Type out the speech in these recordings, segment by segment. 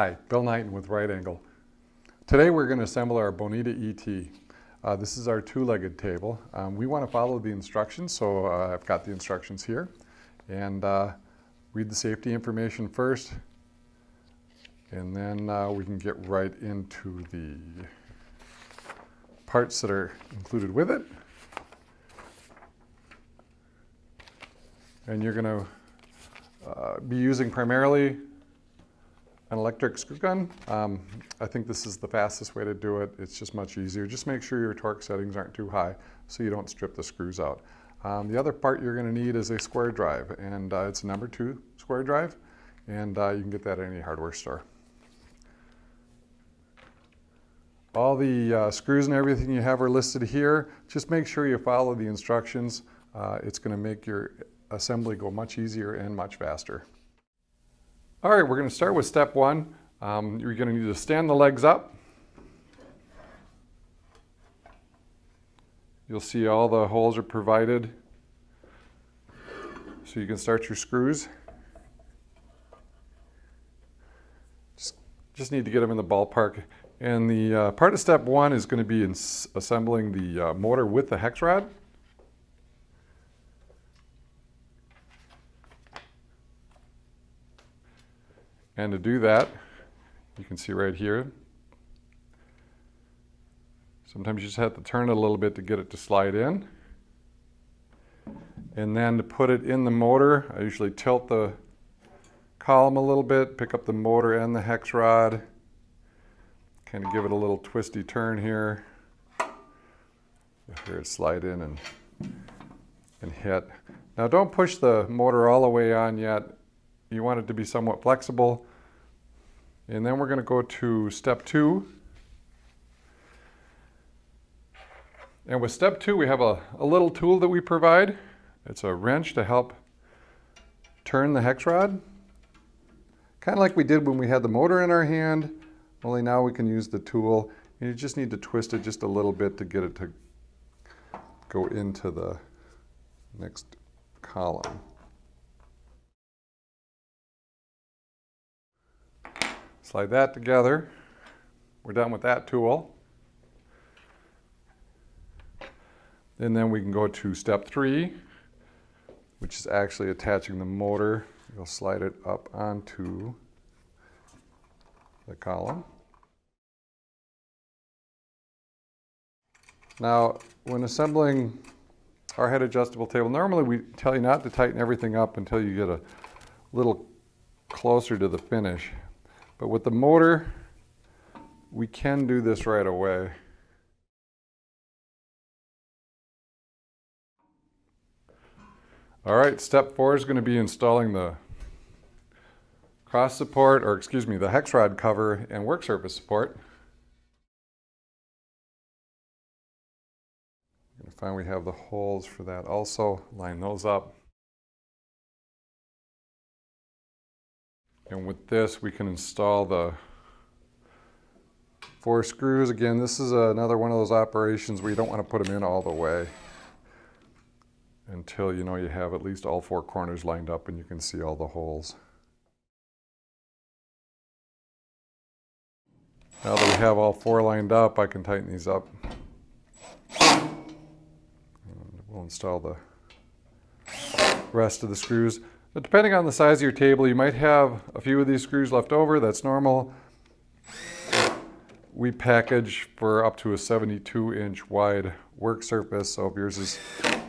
Hi, Bill Knighton with Right Angle. Today we're going to assemble our Bonita LT. Uh, this is our two-legged table. Um, we want to follow the instructions, so uh, I've got the instructions here. And uh, read the safety information first, and then uh, we can get right into the parts that are included with it. And you're going to uh, be using primarily an electric screw gun. Um, I think this is the fastest way to do it. It's just much easier. Just make sure your torque settings aren't too high so you don't strip the screws out. Um, the other part you're going to need is a square drive, and uh, it's a number two square drive, and uh, you can get that at any hardware store. All the uh, screws and everything you have are listed here. Just make sure you follow the instructions. Uh, it's going to make your assembly go much easier and much faster. All right, we're going to start with step one. Um, you're going to need to stand the legs up. You'll see all the holes are provided. So you can start your screws. Just, just need to get them in the ballpark. And the uh, part of step one is going to be assembling the uh, motor with the hex rod. And to do that, you can see right here, sometimes you just have to turn it a little bit to get it to slide in. And then to put it in the motor, I usually tilt the column a little bit, pick up the motor and the hex rod, kind of give it a little twisty turn here. You hear it slide in and, and hit. Now don't push the motor all the way on yet. You want it to be somewhat flexible and then we're going to go to step two. And with step two, we have a, a little tool that we provide. It's a wrench to help turn the hex rod. Kind of like we did when we had the motor in our hand, only now we can use the tool. And you just need to twist it just a little bit to get it to go into the next column. Slide that together. We're done with that tool. And then we can go to step three, which is actually attaching the motor. You'll slide it up onto the column. Now, when assembling our height adjustable table, normally we tell you not to tighten everything up until you get a little closer to the finish. But with the motor, we can do this right away. All right, step four is going to be installing the cross support, or excuse me, the hex rod cover and work surface support. You're going to find we have the holes for that also. Line those up. And with this, we can install the four screws. Again, this is another one of those operations where you don't want to put them in all the way until you know you have at least all four corners lined up and you can see all the holes. Now that we have all four lined up, I can tighten these up. And we'll install the rest of the screws. But depending on the size of your table, you might have a few of these screws left over. That's normal. We package for up to a 72 inch wide work surface. So if yours is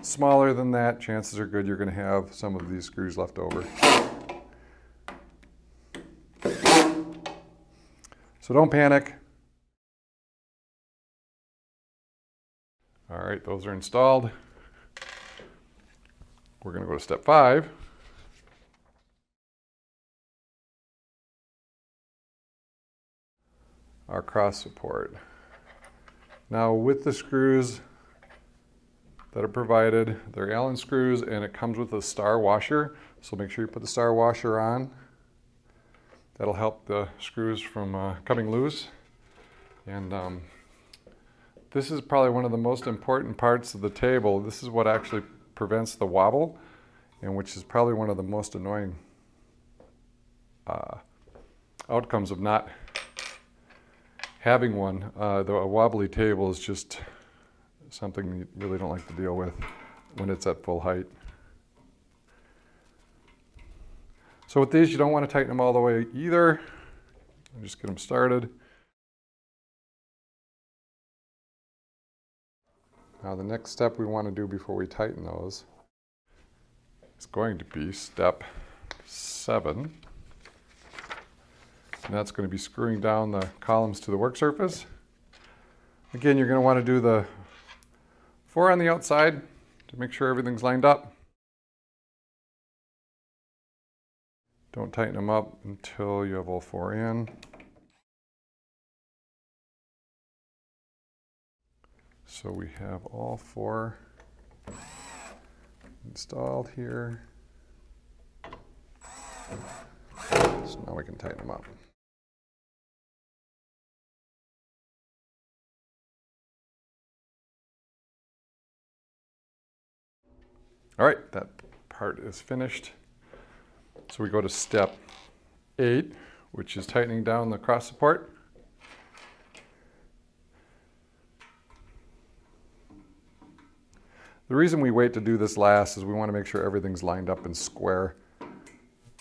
smaller than that, chances are good you're going to have some of these screws left over. So don't panic. All right, those are installed. We're going to go to step five. Our cross support. Now with the screws that are provided, they're Allen screws and it comes with a star washer. So make sure you put the star washer on. That'll help the screws from uh, coming loose. And um, this is probably one of the most important parts of the table. This is what actually prevents the wobble and which is probably one of the most annoying uh, outcomes of not having one. Uh, the, a wobbly table is just something you really don't like to deal with when it's at full height. So with these, you don't want to tighten them all the way either. Just get them started. Now the next step we want to do before we tighten those is going to be step seven. And that's going to be screwing down the columns to the work surface. Again, you're going to want to do the four on the outside to make sure everything's lined up. Don't tighten them up until you have all four in. So we have all four installed here. So now we can tighten them up. All right, that part is finished. So we go to step eight, which is tightening down the cross support. The reason we wait to do this last is we want to make sure everything's lined up and square.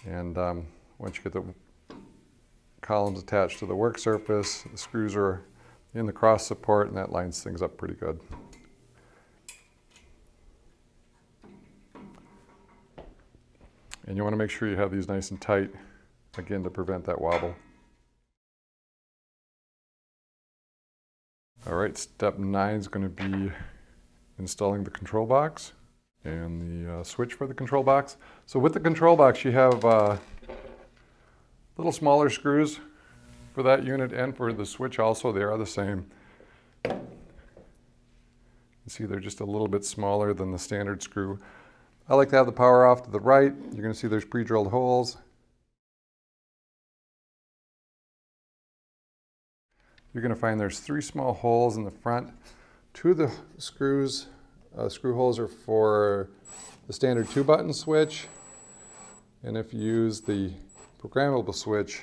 And um, once you get the columns attached to the work surface, the screws are in the cross support and that lines things up pretty good. And you want to make sure you have these nice and tight, again, to prevent that wobble. All right, step nine is going to be installing the control box and the uh, switch for the control box. So with the control box, you have uh, little smaller screws for that unit and for the switch also. They are the same. You see they're just a little bit smaller than the standard screw. I like to have the power off to the right. You're going to see there's pre-drilled holes. You're going to find there's three small holes in the front. Two of the screws, uh, screw holes are for the standard two button switch. And if you use the programmable switch,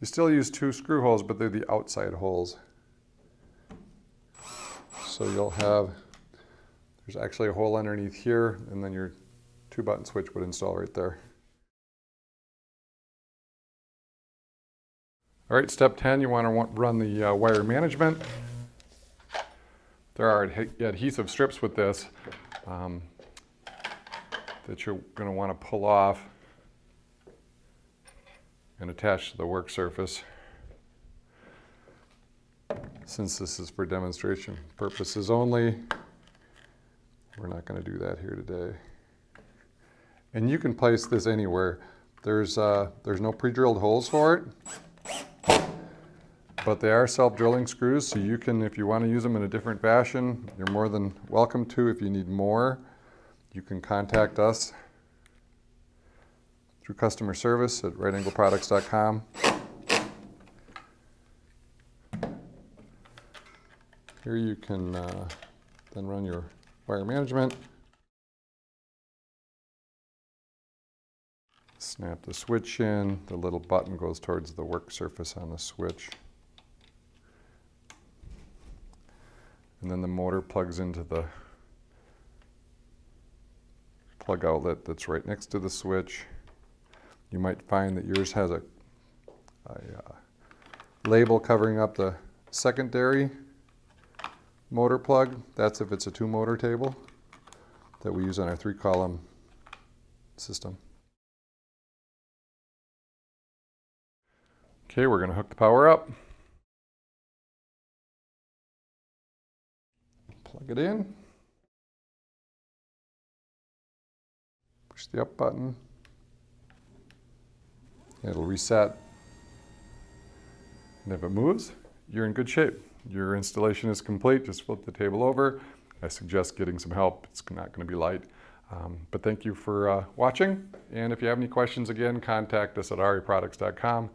you still use two screw holes, but they're the outside holes. So you'll have, there's actually a hole underneath here, and then your two button switch would install right there. All right, step 10, you want to run the uh, wire management. There are adhesive strips with this um, that you're going to want to pull off and attach to the work surface. Since this is for demonstration purposes only, we're not going to do that here today. And you can place this anywhere. There's, uh, there's no pre-drilled holes for it, but they are self-drilling screws, so you can, if you want to use them in a different fashion, you're more than welcome to. If you need more, you can contact us through customer service at rightangleproducts.com. Here you can uh, then run your wire management. Snap the switch in. The little button goes towards the work surface on the switch. And then the motor plugs into the plug outlet that's right next to the switch. You might find that yours has a, a uh, label covering up the secondary motor plug. That's if it's a two motor table that we use on our three column system. Okay, we're going to hook the power up. Plug it in. Push the up button. It'll reset. And if it moves, you're in good shape. Your installation is complete. Just flip the table over. I suggest getting some help. It's not going to be light. Um, but thank you for uh, watching. And if you have any questions, again, contact us at ariproducts.com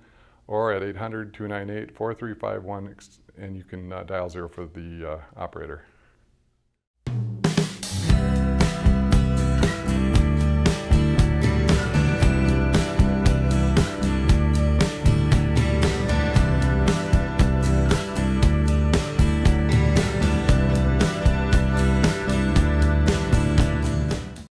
or at 800 298 4351, and you can uh, dial zero for the uh, operator.